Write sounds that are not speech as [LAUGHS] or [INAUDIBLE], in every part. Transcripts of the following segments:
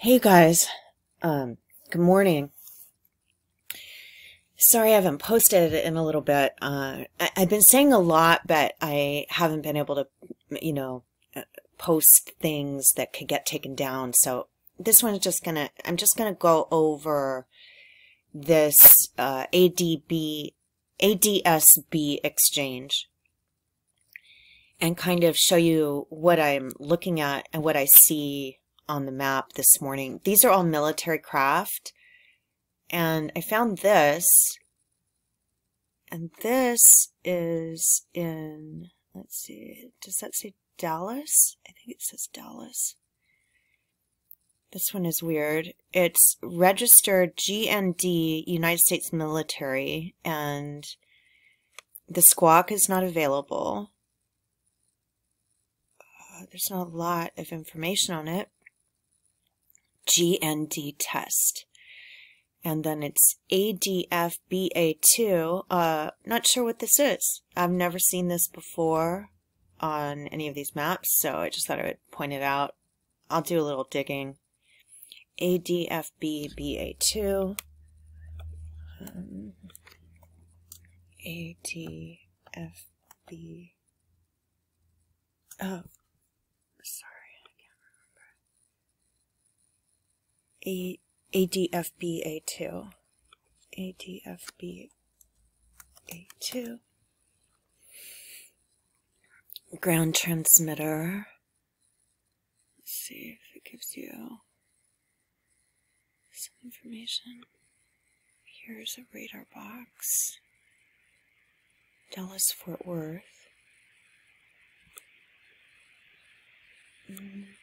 Hey guys, um, good morning. Sorry I haven't posted in a little bit. Uh, I, have been saying a lot, but I haven't been able to, you know, uh, post things that could get taken down. So this one is just gonna, I'm just gonna go over this uh, ADB, ADSB exchange and kind of show you what I'm looking at and what I see on the map this morning. These are all military craft. And I found this. And this is in, let's see, does that say Dallas? I think it says Dallas. This one is weird. It's registered GND United States Military and the squawk is not available. Uh, there's not a lot of information on it. GND test. And then it's ADFBA2. Uh, not sure what this is. I've never seen this before on any of these maps, so I just thought I would point it out. I'll do a little digging. ADFBBA2. Um, ADFB. Oh, A ADFBA2. ADFBA2. Ground transmitter. Let's see if it gives you some information. Here's a radar box. Dallas Fort Worth. Mm.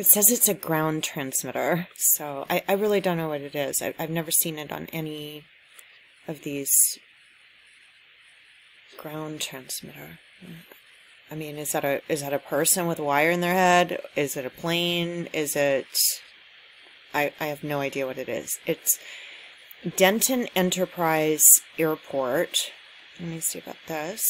It says it's a ground transmitter, so I, I really don't know what it is. I, I've never seen it on any of these ground transmitter. I mean, is that a is that a person with a wire in their head? Is it a plane? Is it? I I have no idea what it is. It's Denton Enterprise Airport. Let me see about this.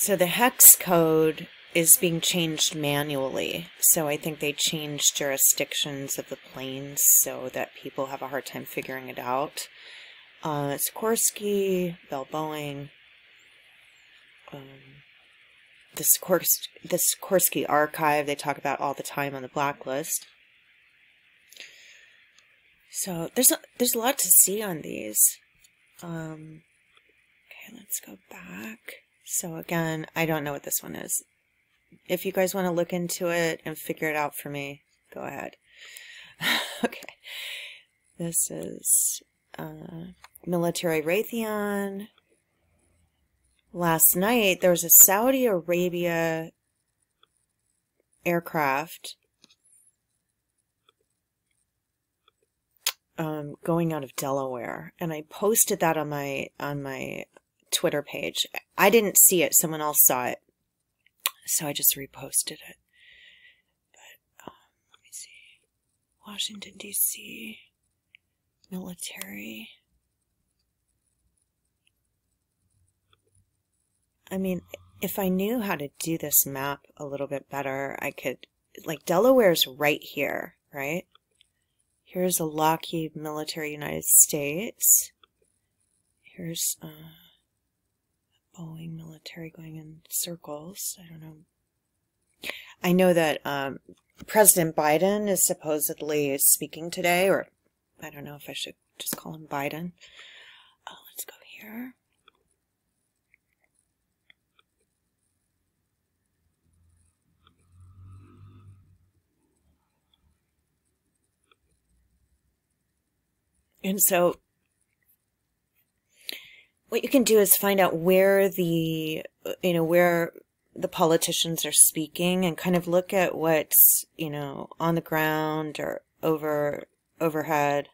So the hex code is being changed manually. So I think they changed jurisdictions of the planes so that people have a hard time figuring it out. Uh, Sikorsky, Bell Boeing, um, the, Sikors the Sikorsky archive they talk about all the time on the blacklist. So there's a, there's a lot to see on these. Um, okay, let's go back. So again, I don't know what this one is. If you guys want to look into it and figure it out for me, go ahead. [LAUGHS] okay. This is uh, military Raytheon. Last night, there was a Saudi Arabia aircraft um, going out of Delaware, and I posted that on my on my Twitter page. I didn't see it, someone else saw it. So I just reposted it. But um, let me see. Washington, D.C. Military. I mean, if I knew how to do this map a little bit better, I could, like, Delaware's right here, right? Here's a Lockheed Military United States. Here's, uh, Boeing military going in circles. I don't know. I know that um, President Biden is supposedly speaking today, or I don't know if I should just call him Biden. Oh, let's go here. And so what you can do is find out where the, you know, where the politicians are speaking and kind of look at what's, you know, on the ground or over, overhead.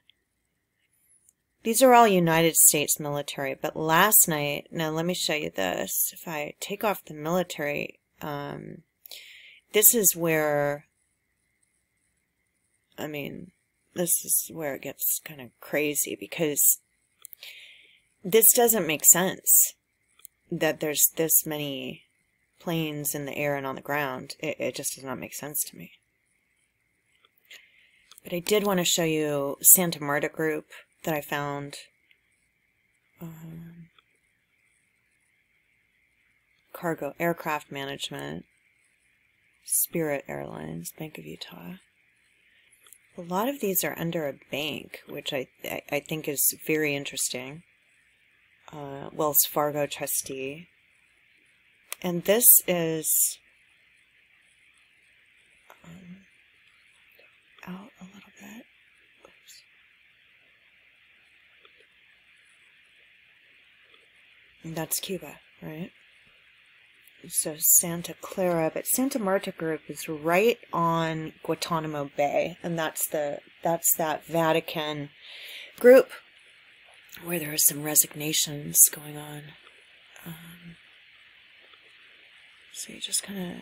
These are all United States military, but last night, now let me show you this. If I take off the military, um, this is where, I mean, this is where it gets kind of crazy because this doesn't make sense that there's this many planes in the air and on the ground. It, it just does not make sense to me. But I did want to show you Santa Marta group that I found. Um, cargo aircraft management, Spirit Airlines, Bank of Utah. A lot of these are under a bank, which I I think is very interesting. Uh, Wells Fargo trustee, and this is um, out a little bit. Oops. And that's Cuba, right? so Santa Clara, but Santa Marta Group is right on Guantanamo Bay, and that's the that's that Vatican group where there are some resignations going on. Um, so you just kind of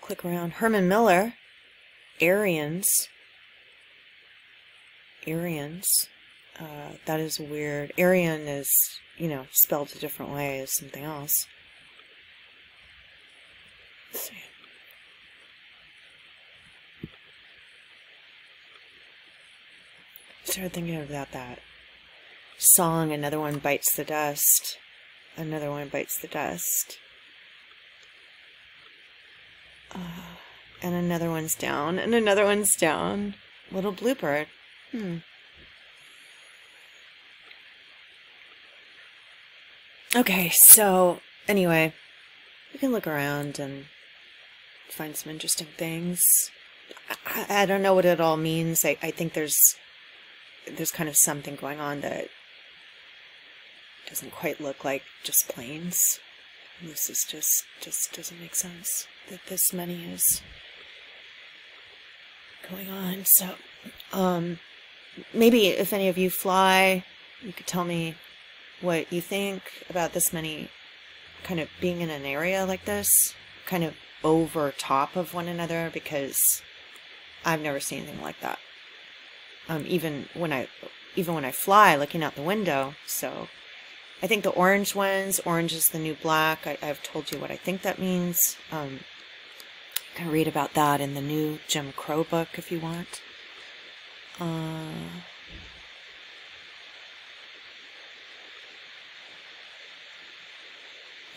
click around. Herman Miller, Arians, Arians. Uh, that is weird. Aryan is, you know, spelled a different way as something else. Let's see. Started thinking about that song. Another one bites the dust. Another one bites the dust. Uh, and another one's down. And another one's down. Little bluebird. Hmm. Okay, so anyway, we can look around and find some interesting things. I, I don't know what it all means. I, I think there's there's kind of something going on that doesn't quite look like just planes. This is just just doesn't make sense that this many is going on. So, um, maybe if any of you fly, you could tell me what you think about this many kind of being in an area like this, kind of over top of one another because I've never seen anything like that. Um, even when I, even when I fly, looking out the window. So, I think the orange ones, orange is the new black. I, have told you what I think that means. Um, you can read about that in the new Jim Crow book if you want. Uh,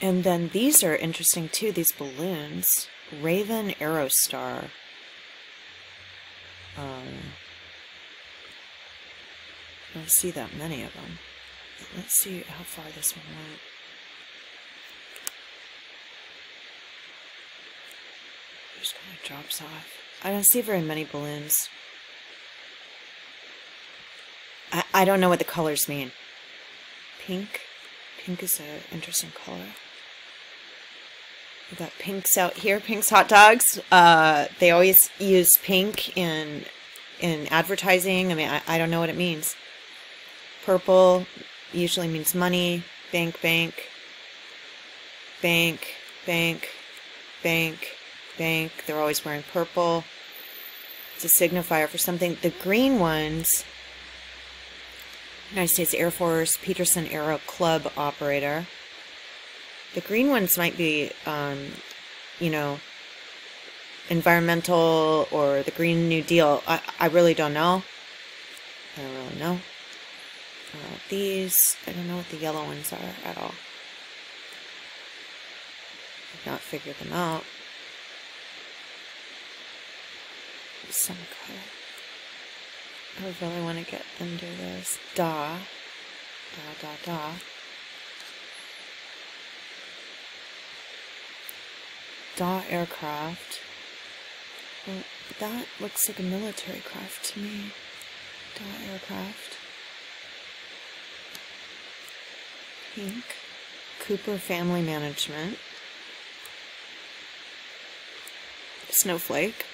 And then these are interesting too, these balloons. Raven Aerostar. Um, I don't see that many of them. Let's see how far this one went. Just kind of drops off. I don't see very many balloons. I, I don't know what the colors mean. Pink? Pink is an interesting color. We got Pink's out here, Pink's hot dogs. Uh, they always use pink in in advertising. I mean, I, I don't know what it means. Purple usually means money. Bank, bank, bank, bank, bank, bank. They're always wearing purple. It's a signifier for something. The green ones, United States Air Force Peterson Aero Club operator. The green ones might be, um, you know, environmental or the Green New Deal. I, I really don't know. I don't really know. Uh, these, I don't know what the yellow ones are at all. I've not figured them out. Some color. I really want to get under this. Da. Da, da, da. DAW aircraft. Well, that looks like a military craft to me. Da aircraft. Pink. Cooper Family Management. Snowflake.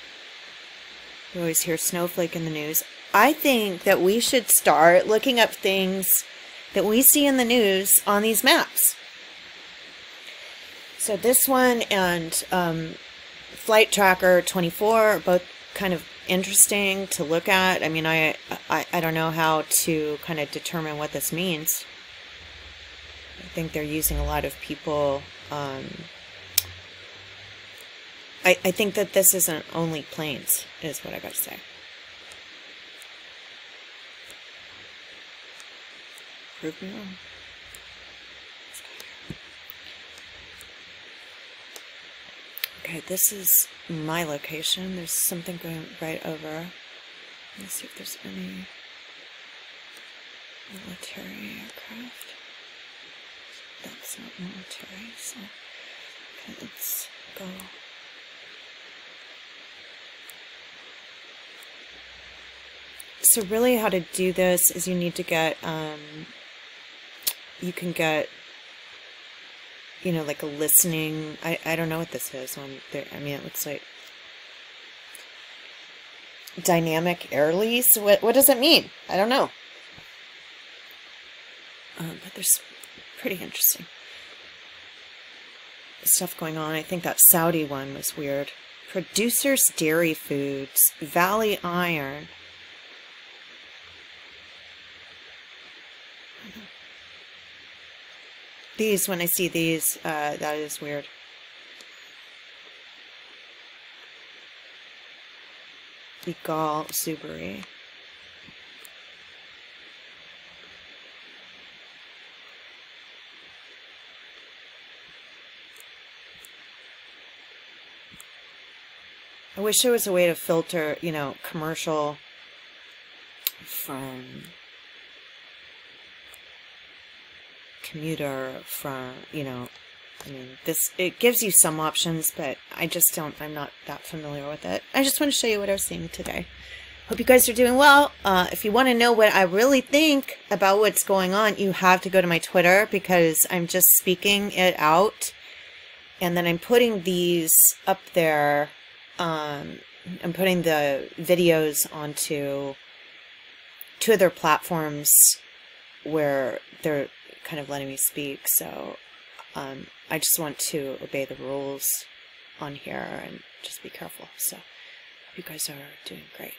You always hear snowflake in the news. I think that we should start looking up things that we see in the news on these maps. So this one and um, Flight Tracker 24 are both kind of interesting to look at. I mean, I, I, I don't know how to kind of determine what this means. I think they're using a lot of people. Um, I, I think that this isn't only planes, is what I got to say. Prove me wrong. Okay, this is my location. There's something going right over. Let's see if there's any military aircraft. That's not military, so okay, let's go. So really how to do this is you need to get, um, you can get you know, like a listening. I, I don't know what this is. On there, I mean, it looks like dynamic air lease. What what does it mean? I don't know. Um, but there's pretty interesting stuff going on. I think that Saudi one was weird. Producers Dairy Foods, Valley Iron. These, when I see these, uh, that is weird. Egal Subari. I wish there was a way to filter, you know, commercial from commuter from, you know, I mean, this, it gives you some options, but I just don't, I'm not that familiar with it. I just want to show you what I was seeing today. Hope you guys are doing well. Uh, if you want to know what I really think about what's going on, you have to go to my Twitter because I'm just speaking it out. And then I'm putting these up there. Um, I'm putting the videos onto two other platforms where they're kind of letting me speak, so um, I just want to obey the rules on here and just be careful. So, you guys are doing great.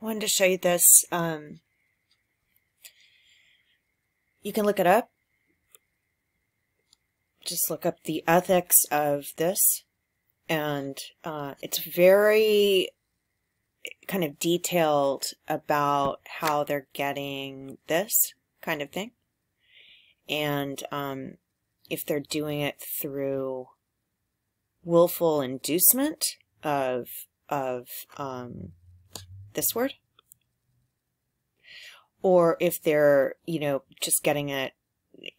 I wanted to show you this. Um, you can look it up. Just look up the ethics of this. And uh, it's very kind of detailed about how they're getting this kind of thing. And um, if they're doing it through willful inducement of of um, this word, or if they're you know just getting it,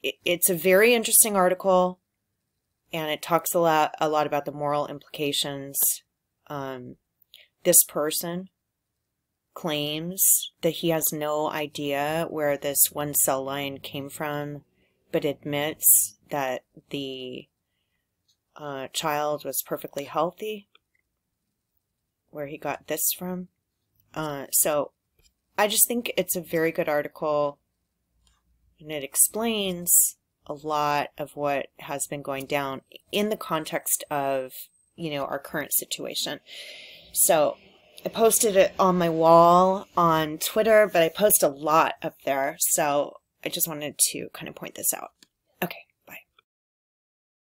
it, it's a very interesting article, and it talks a lot a lot about the moral implications. Um, this person claims that he has no idea where this one cell line came from, but admits that the uh, child was perfectly healthy, where he got this from. Uh, so I just think it's a very good article, and it explains a lot of what has been going down in the context of, you know, our current situation. So I posted it on my wall on Twitter, but I post a lot up there, so I just wanted to kind of point this out.